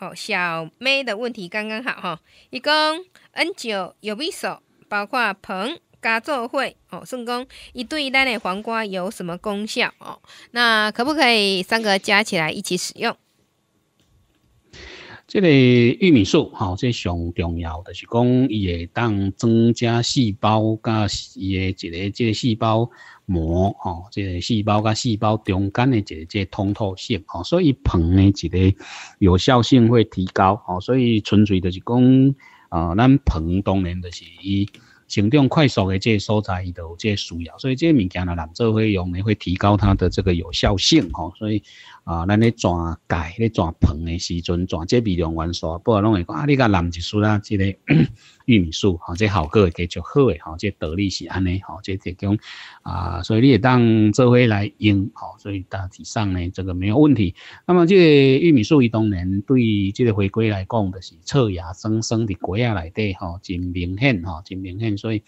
哦，小妹的问题刚刚好哈。伊讲 N 九有匕首，包括硼加做会哦，算讲一对单的黄瓜有什么功效哦？那可不可以三个加起来一起使用？这个玉米素，吼，这上重要就是讲，伊会当增加细胞甲伊的一个这细胞膜，吼，这个细胞甲细胞中间的一个这通透性，吼，所以硼的一个有效性会提高，吼，所以纯粹就是讲，啊，咱硼当然就是伊。行动快速的这些所在，伊都有这需要，所以这物件呢，咱做会用呢，会提高它的这个有效性吼。所以啊，咱咧转钙、咧转硼的时阵，转这微量元素，不过拢会讲啊，你甲蓝一束啦，这个 玉米素吼，这效果会继续好诶吼，这道理是安尼吼，这这种啊，所以你也当做会来用吼，所以大体上呢，这个没有问题。那么这个玉米素伊当然对这个回归来讲，就是侧芽生生的果仔内底吼，真明显吼，真明显。所以，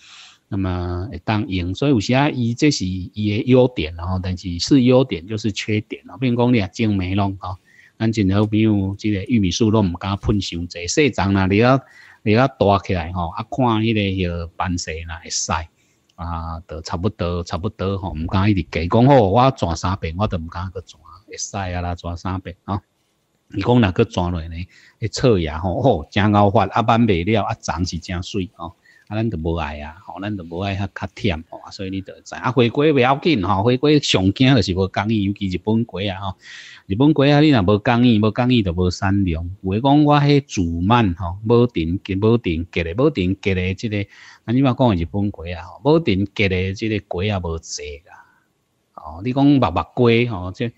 那么会当用，所以有时啊，伊这是伊的优点，然后但是是优点就是缺点咯。比如讲你啊种梅咯，吼，咱真好，比如这个玉米树都毋敢喷伤济，细丛啦，你要你要大起来吼，啊看迄个迄个斑色啦会使啊，都差不多差不多吼，毋敢一直加讲吼，我转三遍，我都毋敢去转，会使啊啦，转三遍啊。你讲若去转落呢，迄侧芽吼，哦，真咬法，啊斑袂了，啊长是诚水吼。啊，咱就无爱啊，吼，咱就无爱较较忝吼，所以你就知啊，回归袂要紧吼，回归上惊就是无工艺，尤其日本鬼啊吼，日本鬼啊，你若无工艺，无工艺就无产量。有诶讲我迄自慢吼，无定结，无定结诶，无定结诶，即个，咱即马讲诶日本鬼啊，吼，无定结诶，即个龟啊无济啊。哦，你讲白白龟吼，即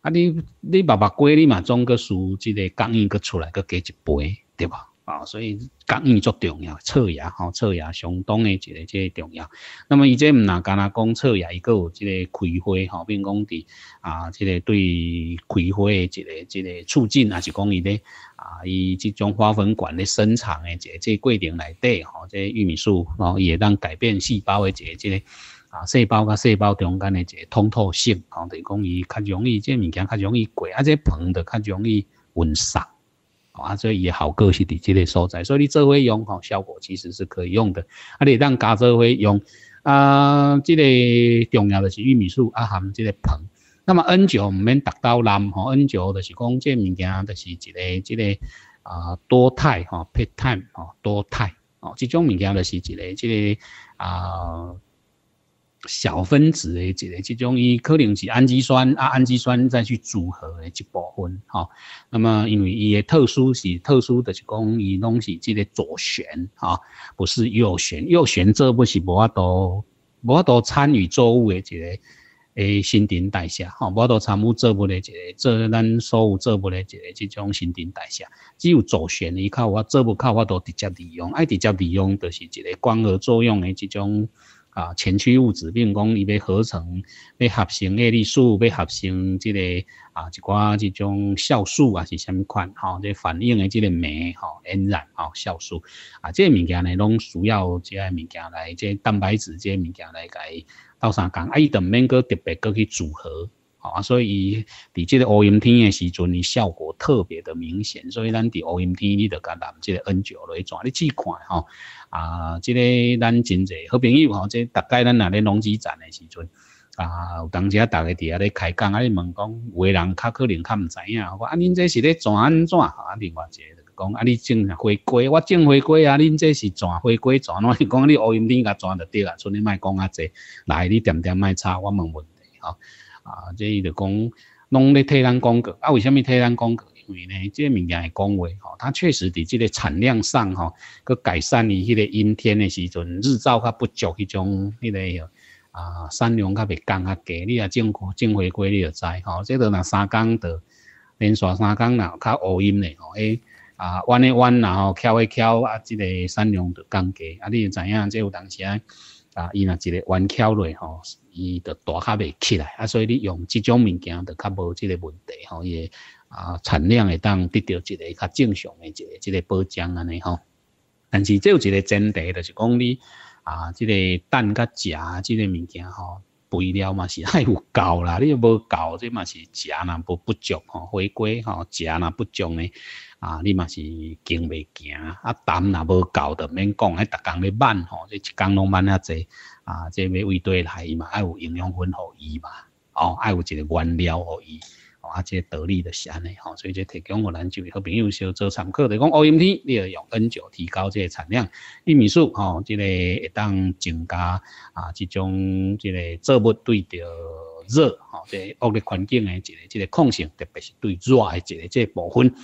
啊，你你白白龟，你嘛总个输即个工艺个出来个加一倍，对吧？啊，所以工艺足重要，测牙吼，测牙相当诶一个即个重要。那么伊即毋若干若讲测牙，伊个有即个开花吼，并讲伫啊，即个对开花诶一个即个促进，还是讲伊咧啊，伊即种花粉管咧生长诶一个即过程内底吼，即玉米素吼，也当改变细胞诶一个即个啊，细胞甲细胞中间诶一个通透性，吼，等于讲伊较容易，即物件较容易过，啊，即硼的较容易温散。啊，所以也好个性的这类所在，所以你这会用吼，效果其实是可以用的。啊，你当加这会用啊，这个重要的是玉米素啊含这个硼。那么 N 九唔免达到蓝吼，N 九就是讲这物件就是一个这个啊多肽吼，peptide 吼，多肽哦，这种物件就是一个这个啊。小分子的这个这种，伊可能是氨基酸啊，氨基酸再去组合的一部分，哈。那么因为伊的特殊是特殊的，是讲伊拢是这个左旋，哈，不是右旋。右旋这不是无法度，无法度参与作物的这个诶新陈代谢，哈，无法度参与作物的这个做咱所有作物的这个这种新陈代谢。只有左旋伊靠我作物靠我都直接利用，爱直接利用就是一个光合作用的这种。啊，前驱物质，比如讲，伊要合成，要合成叶绿素，要合成这个啊，一寡这种酵素啊，是虾米款？吼，这反应的这个酶，吼，энzyme，吼，酵素啊，这物件呢，拢需要这物件来，这蛋白质这物件来解斗相共，啊，伊就免个特别个去组合，啊，所以伊伫这个乌阴天的时阵，伊效果特别的明显，所以咱伫乌阴天，你就甲拿即个 N 九来转，你试看，吼。啊，即个咱真侪好朋友吼，即大概咱若咧农机站诶时阵，啊，有当时啊，逐个伫遐咧开讲啊，咧问讲，有诶人较可能较毋知影，我啊，恁这是咧转安怎？啊，另外一个讲啊，你种花龟，我种花龟啊，恁这是转花龟转，我 讲你乌阴天甲转就对啦，所以你莫讲啊济，来你点点莫吵，我问问题吼，啊，即伊就讲，拢咧替咱广告，啊，为虾米替咱广告？因为呢，这物件系讲话吼，它确实伫这个产量上吼，佮改善于迄个阴天的时阵，日照较不足迄种迄个啊，产量较袂降较低。你啊种种回归你就知吼，这个若三工的连续三工若较乌阴的吼，诶啊弯一弯然后翘一翘啊，这个产量就降低。啊，你就知影，这有当时啊啊，伊若一个弯翘落吼，伊就大较袂起来啊，所以你用即种物件就较无即个问题吼，伊。啊，产量会当得到一个较正常诶一个即个保障安尼吼。但是这有一个前提，就是讲你啊，这个蛋甲食即个物件吼，肥料嘛是爱有够啦，你无够，这嘛是食若无不足吼，回归吼食若不足呢，啊，你嘛是经未行，啊胆若无够，著免讲，迄逐工咧慢吼，这一工拢慢遐济，啊，这要胃底来嘛，爱有营养分互伊嘛，哦，爱有一个原料互伊。啊，这得力的是安尼吼，所以这提供互咱就好朋友小做参考。就讲 O M T，你要用 N 九提高这个产量，玉米素吼，这个会当增加啊，这种这个作物对着热吼，这恶劣环境的一个这个抗性，特别是对热的一个这部分。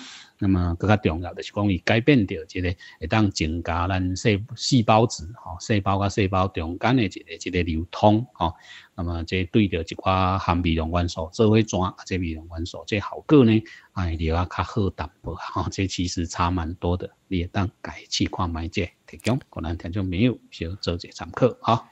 那么更加重要就是讲，伊改变掉这个会当增加咱细细胞质吼，细胞甲细胞中间的一个一个流通吼。那么这对着一寡含微量元素做伙转，啊，这微量元素这效果呢，哎，就啊较好淡薄吼。这其实差蛮多的，你也当改去看卖这提供，可能听众朋友小做者参考哈。